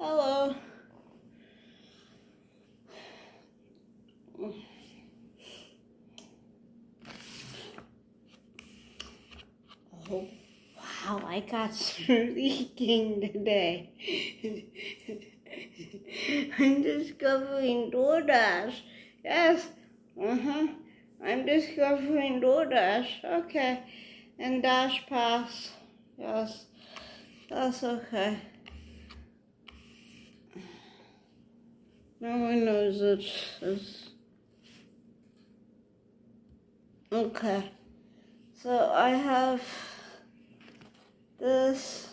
Hello. Oh, wow, I got leaking today. I'm discovering DoorDash. Yes, uh-huh. I'm discovering DoorDash. Okay. And Dash Pass. Yes, that's okay. No one knows it's okay. So I have this.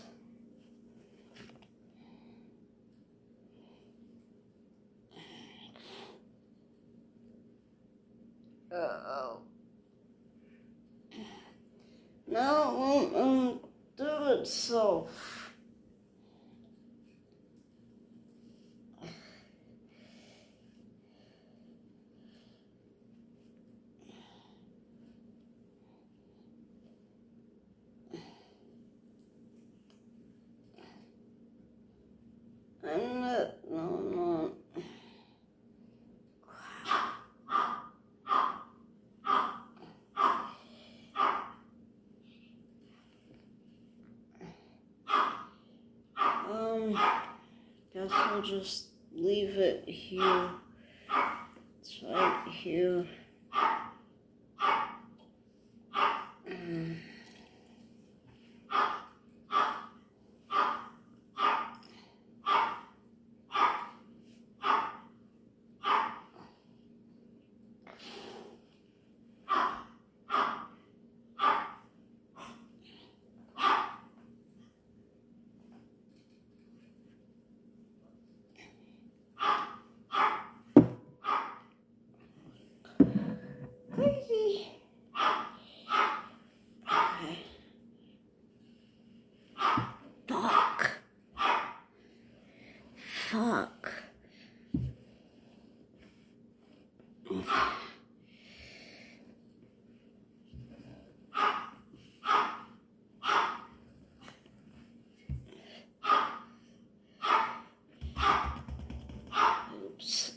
Uh-oh. No, it won't um, do itself. I'm not, no, no. Um, guess I'll just leave it here. It's right here. Mm. Crazy. Okay. Fuck. Fuck. Oops.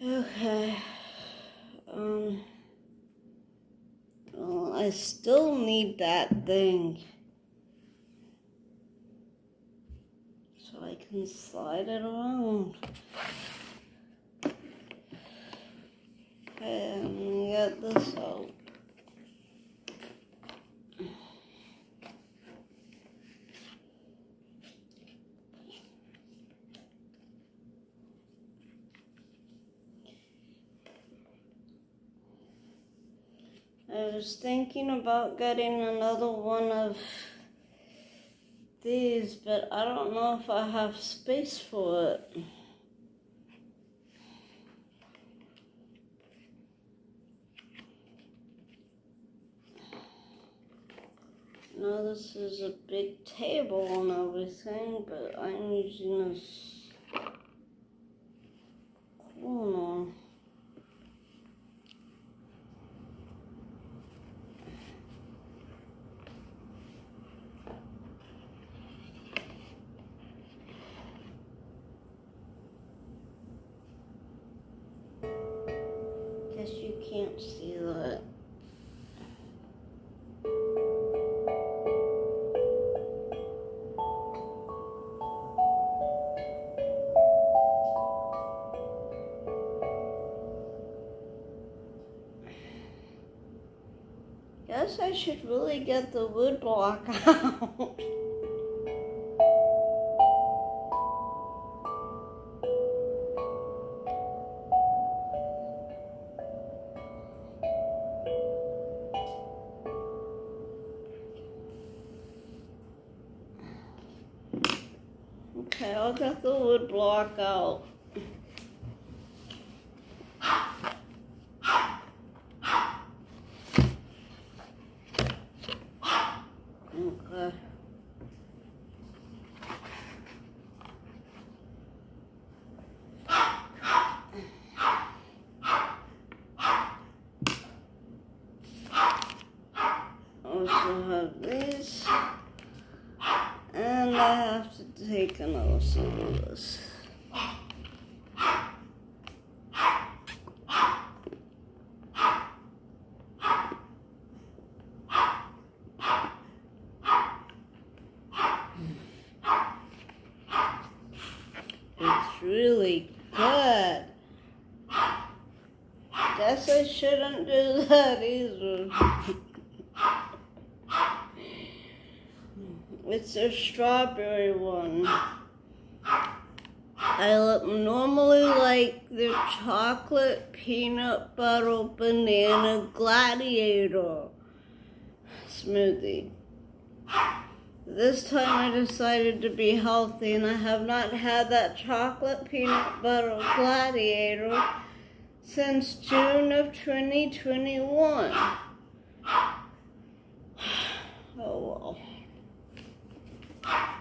Okay. Um. Well, I still need that thing. So I can slide it around. Gonna get this out. I was thinking about getting another one of these, but I don't know if I have space for it. Now this is a big table and everything, but I'm using this corner. Should really get the wood block out. Okay, I'll get the wood block out. Okay. Let's see this. It's really good. Guess I shouldn't do that either. A strawberry one. I normally like the chocolate peanut butter banana gladiator smoothie. This time I decided to be healthy and I have not had that chocolate peanut butter gladiator since June of 2021. Oh well. I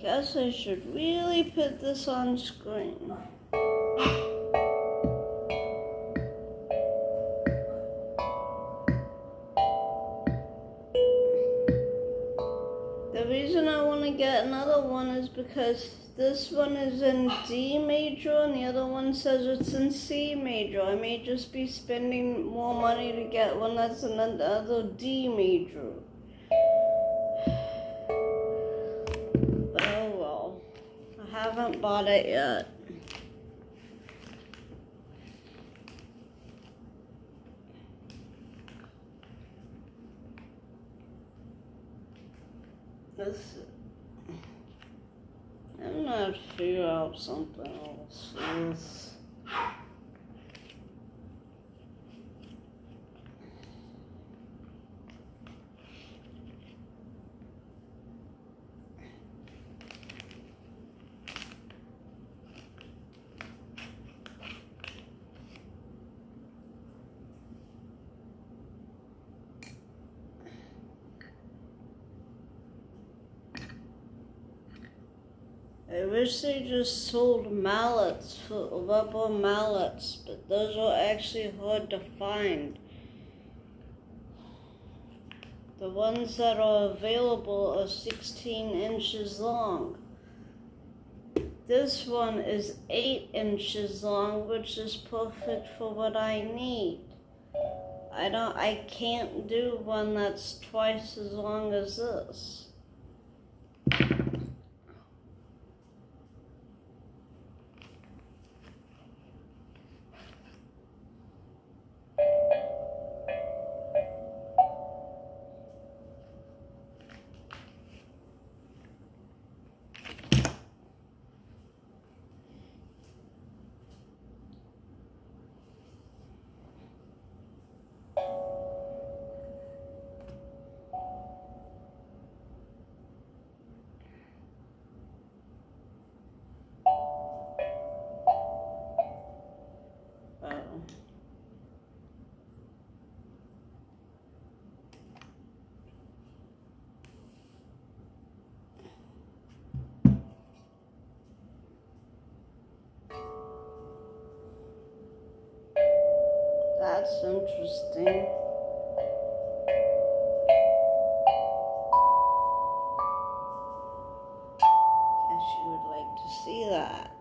guess I should really put this on screen. Because this one is in D major and the other one says it's in C major. I may just be spending more money to get one that's in another D major. Oh well. I haven't bought it yet. This I'm gonna figure out something else. This- I wish they just sold mallets, rubber mallets, but those are actually hard to find. The ones that are available are 16 inches long. This one is 8 inches long, which is perfect for what I need. I don't I can't do one that's twice as long as this. That's interesting. Guess you would like to see that.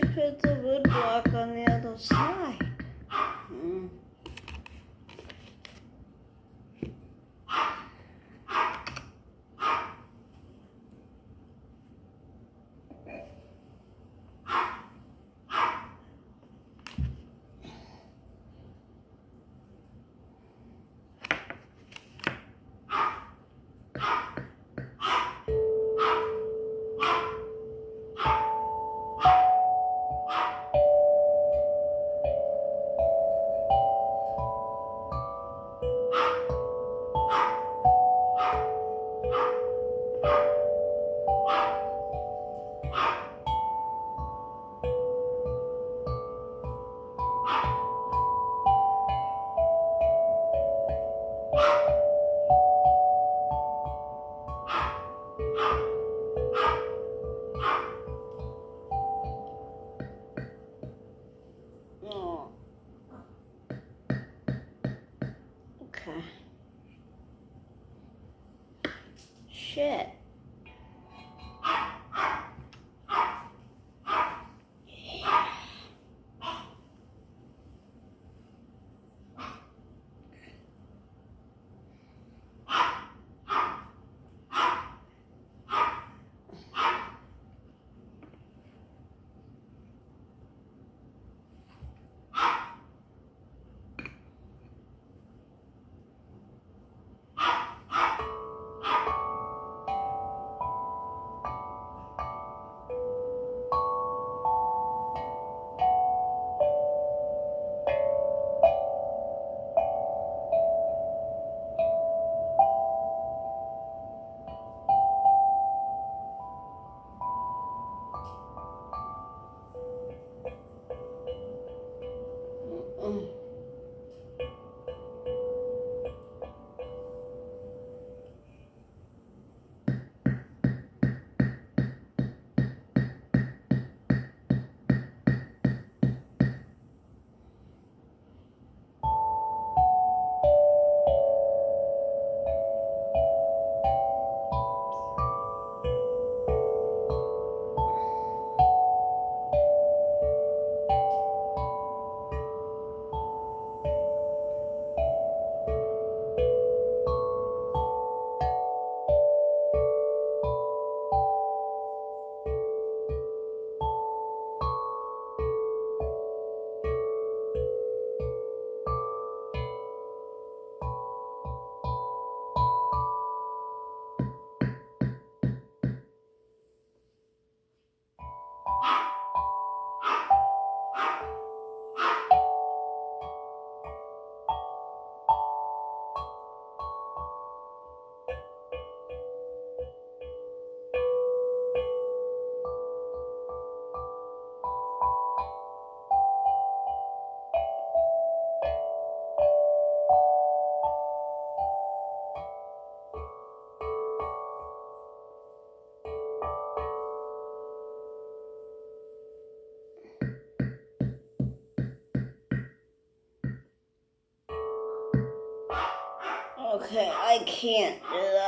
Guess I should put Okay, I can't do that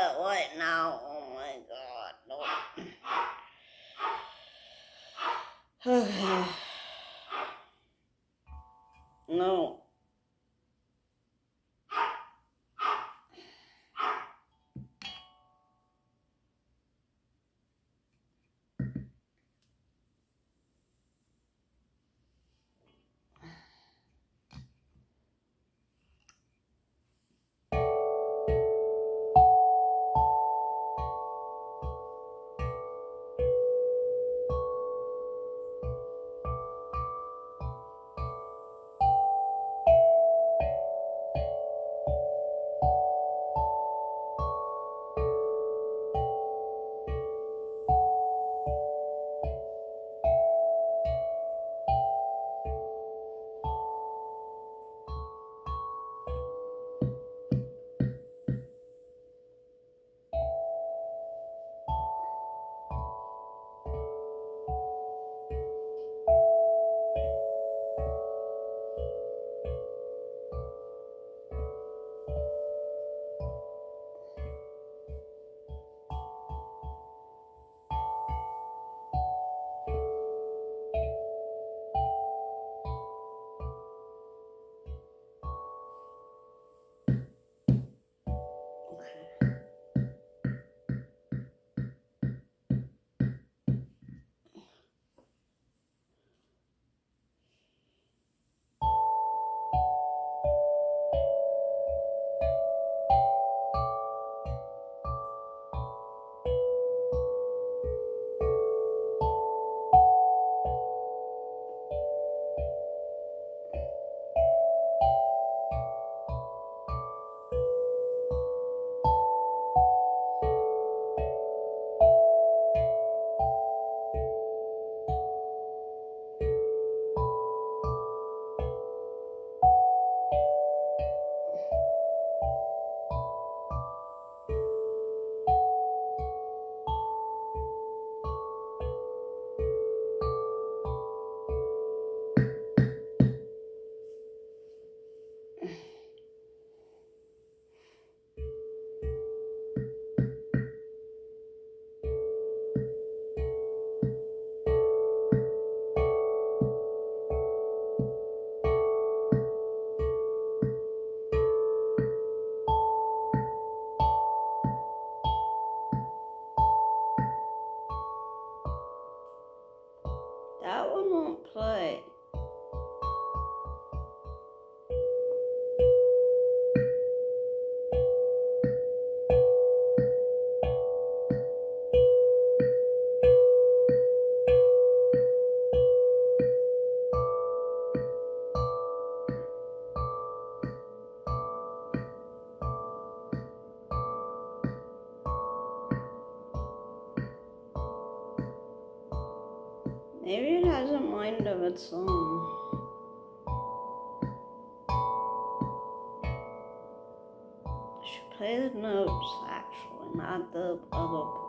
The notes actually, not the other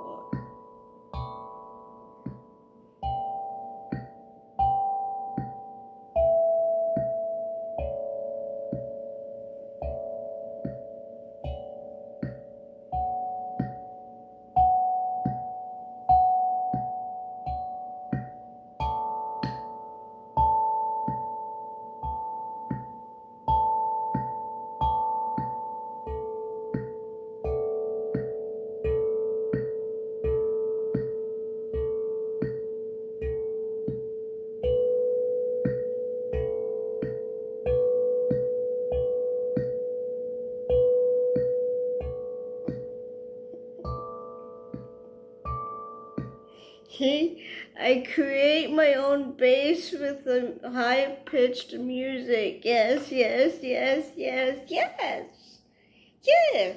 with the high pitched music. Yes, yes, yes, yes, yes, yes.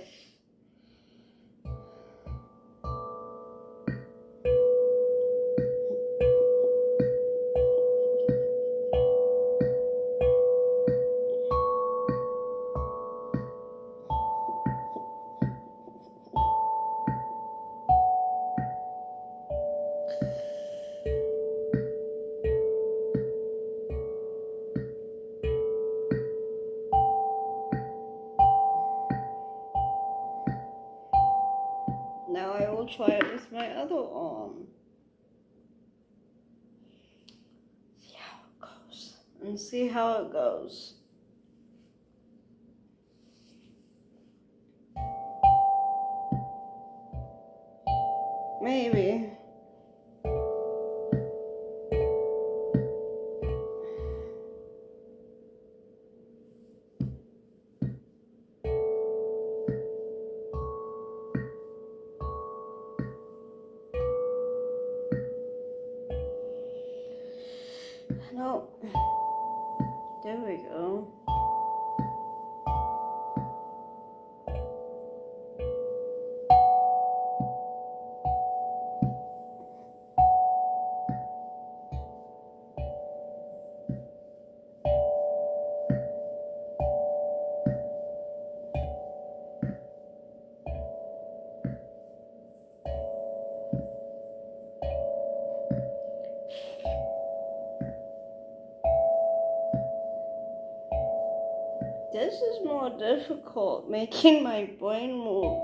Now I will try it with my other arm. See how it goes. And see how it goes. Maybe. Difficult, making my brain move.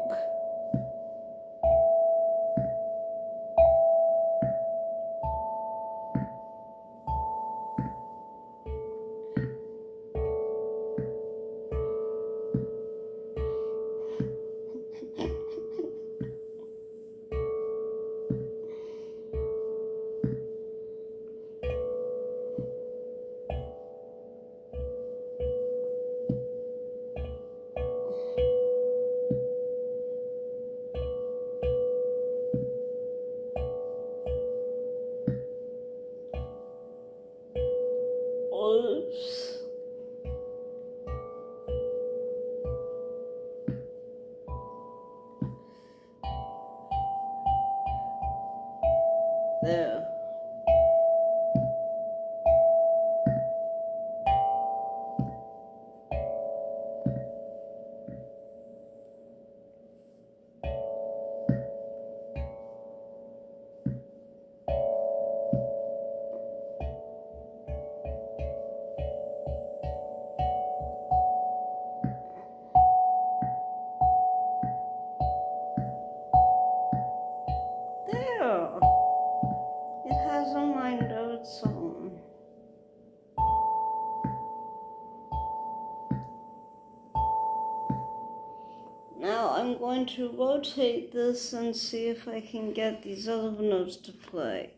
Going to rotate this and see if I can get these other notes to play.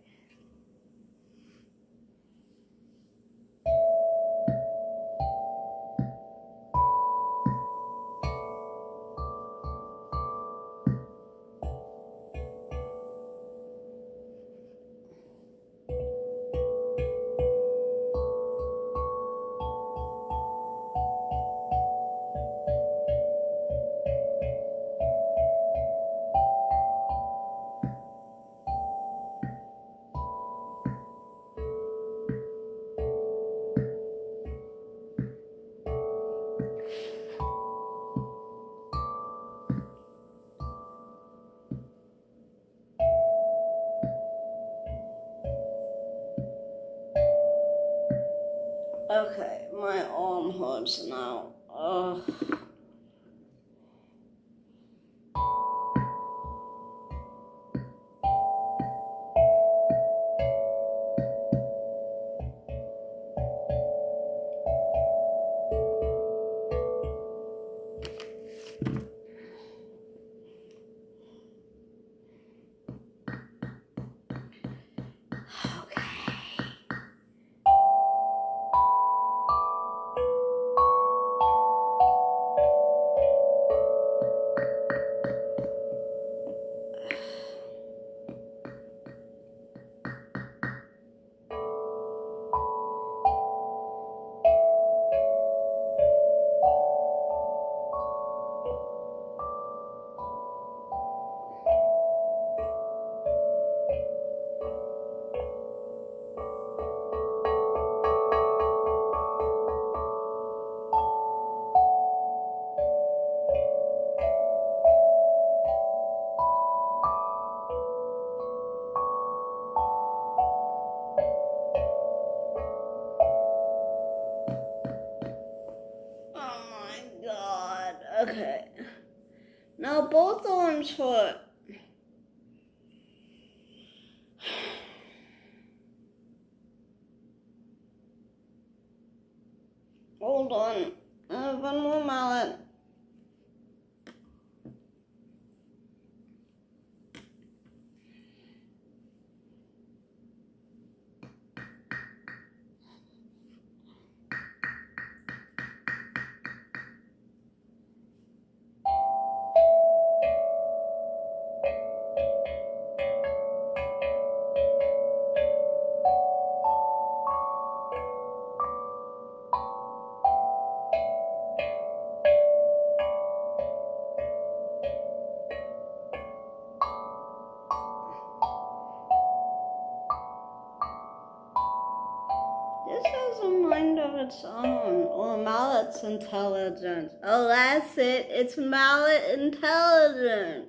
Its own, or mallet's. Oh, that's it. It's mallet intelligent.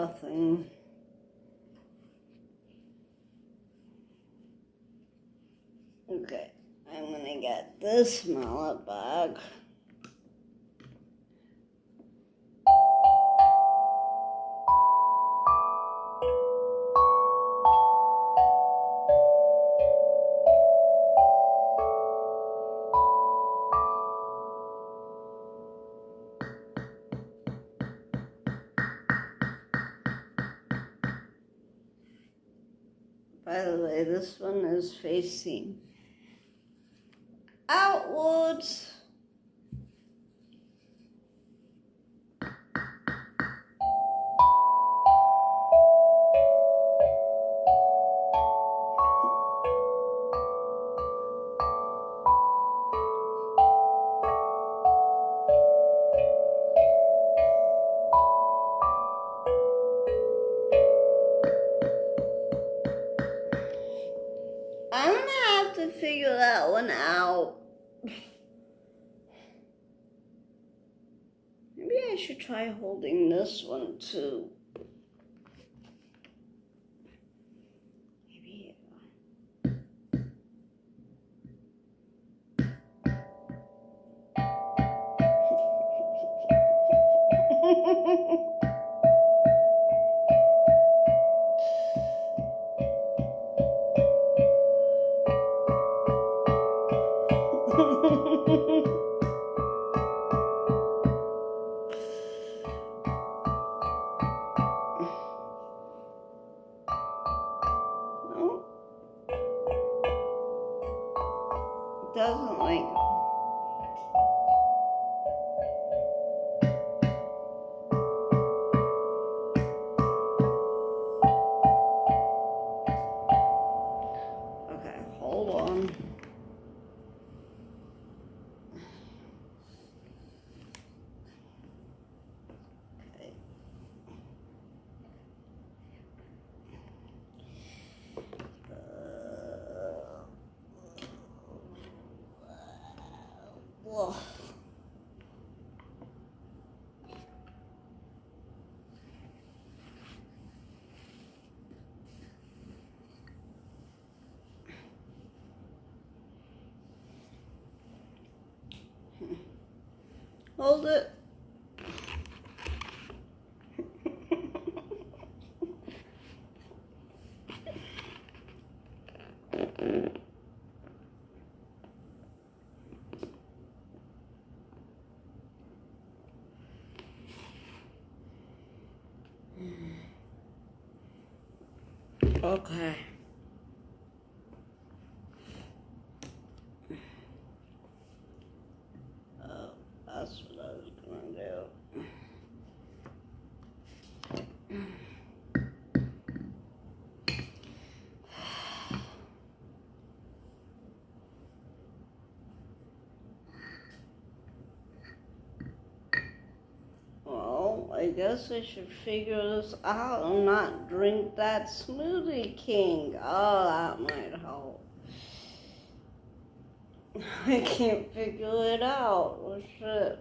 Nothing. Okay, I'm gonna get this mallet back. Is Hold it. Okay. Oh, that's what I was gonna do. Well, I guess I should figure this out and not drink that smoothie king. Oh, that might help. I can't figure it out. Oh, shit.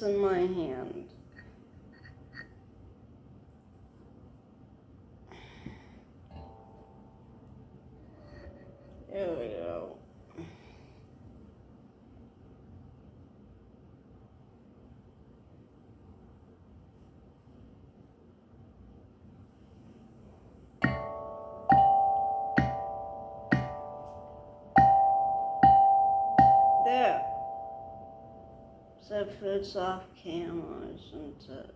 This in my hand. Except for it's off camera, isn't?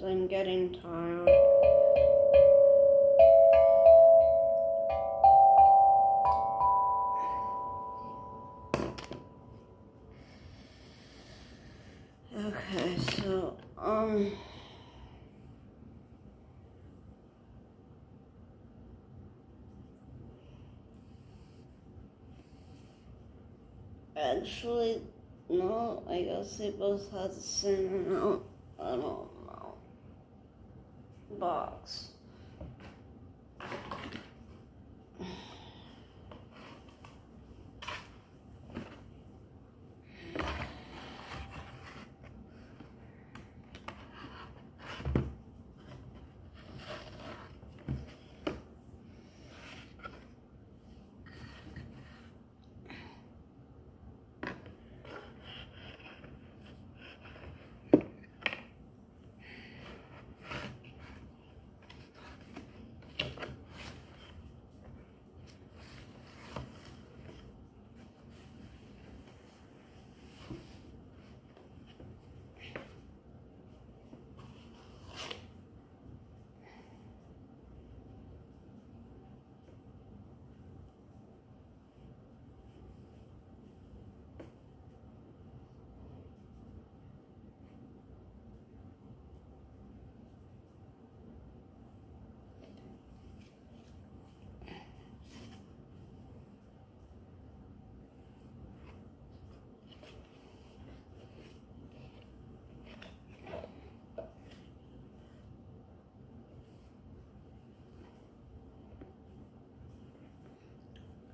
Because I'm getting tired. Okay, so, um. Actually, no, I guess they both had the same amount. I don't know. Box.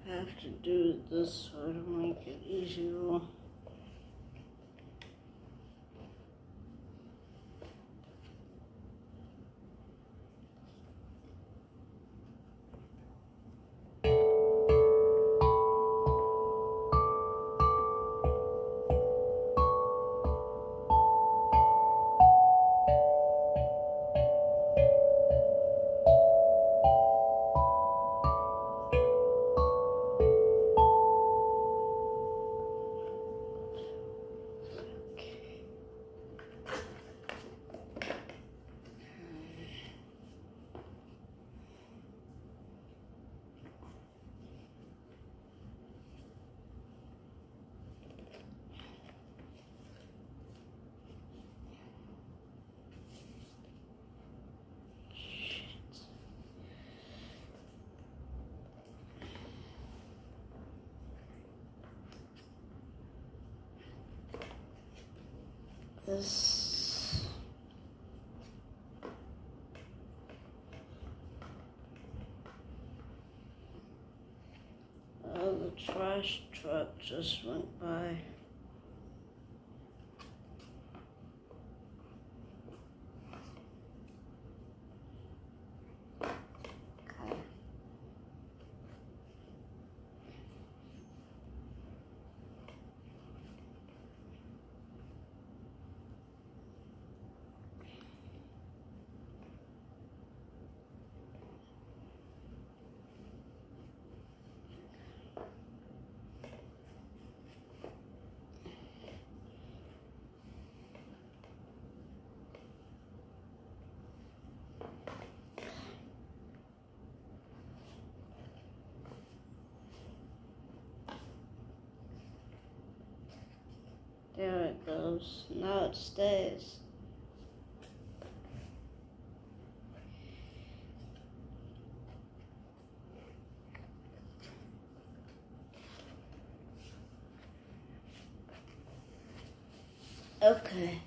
Have to do this so to make it easier. This. Oh, the trash truck just went by. Okay. There it goes. Now it stays. Okay.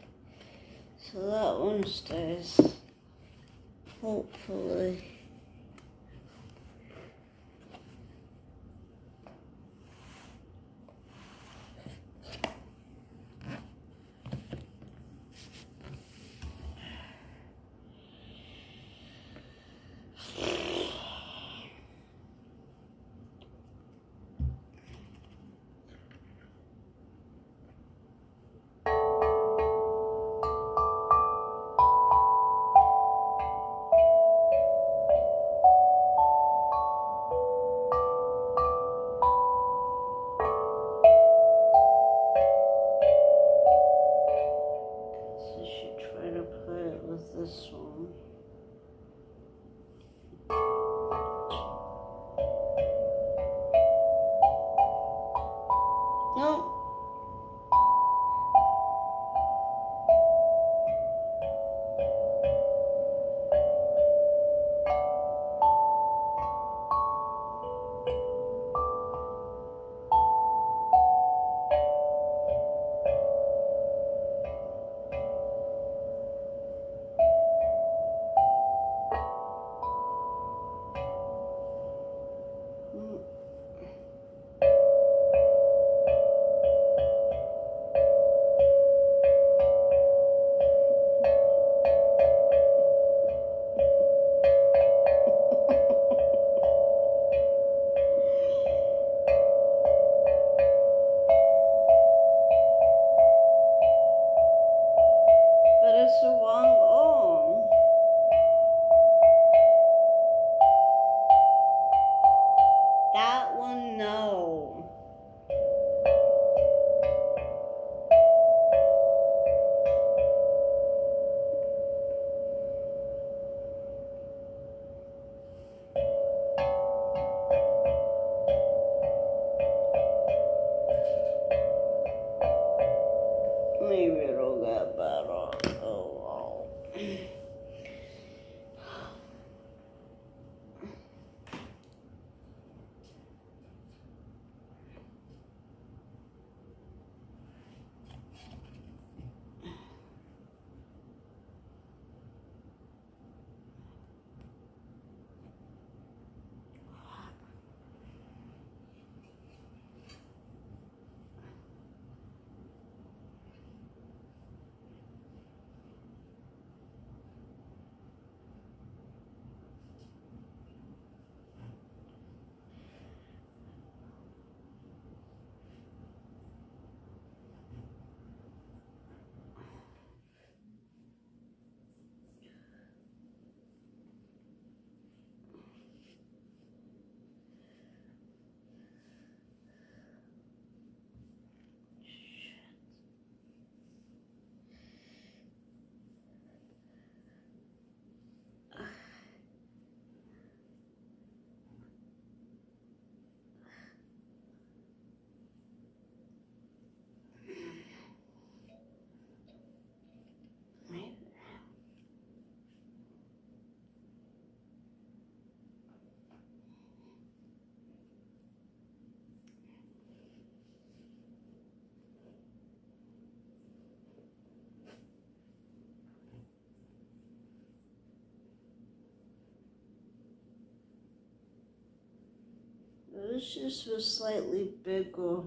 This just was slightly bigger.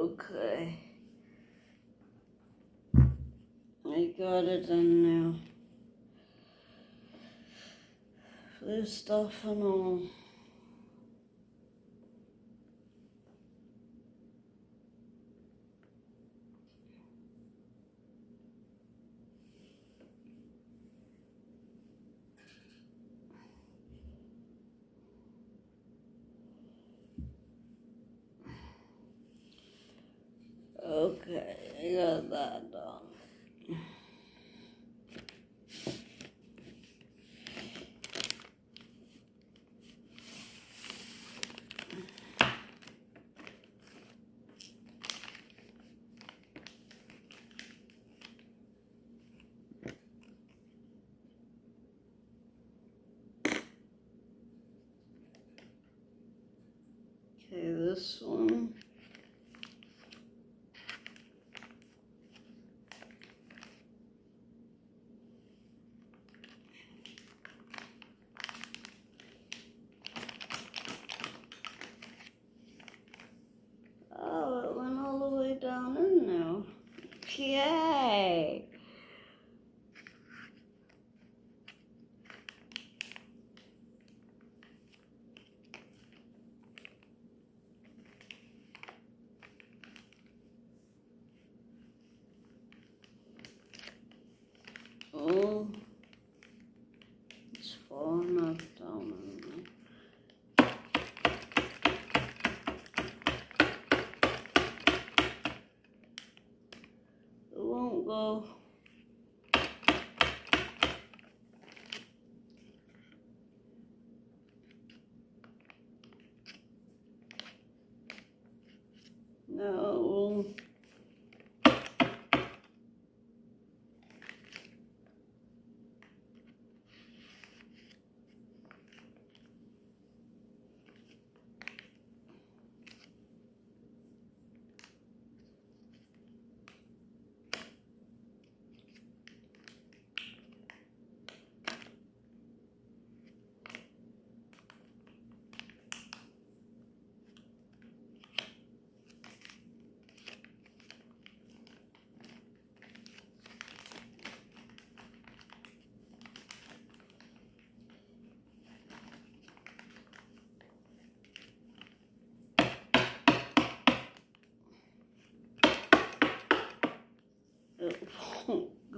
Okay. I got it done now. Blue stuff and all.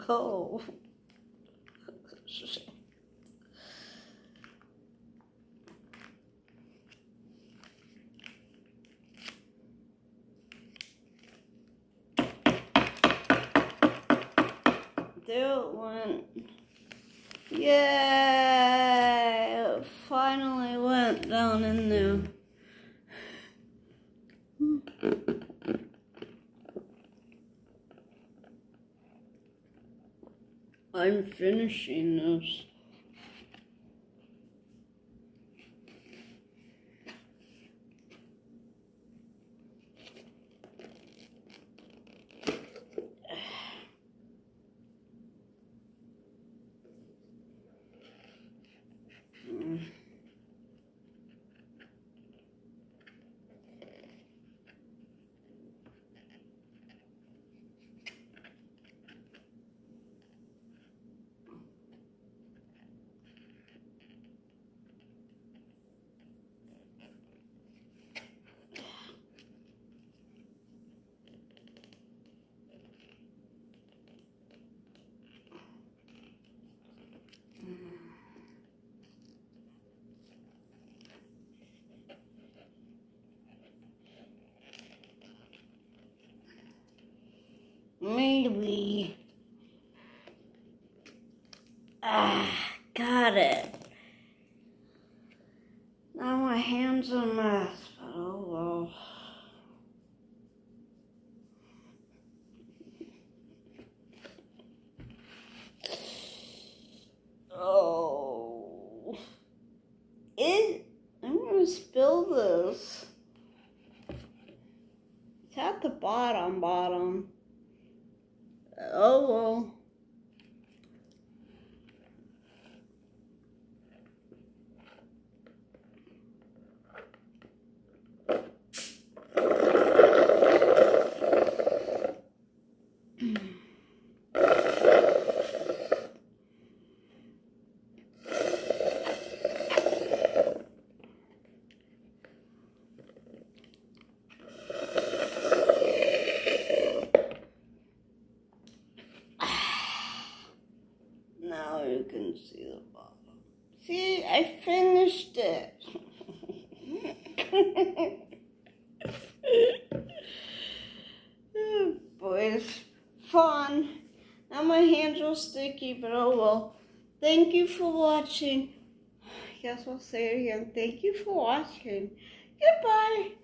后 finishing this. Maybe. Ah, got it. Now my hands are a mess, but oh well. Oh. It, I'm gonna spill this. It's at the bottom, bottom. Oh well. Now you can see the bottom. See, I finished it. oh, fun. Now my hands are sticky, but oh well. Thank you for watching. I guess I'll say it again. Thank you for watching. Goodbye.